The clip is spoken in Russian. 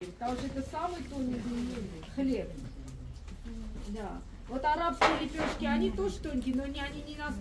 Потому что это самый тоненький хлеб. Да. Вот арабские лепешки, они тоже тонкие, но не, они не настолько.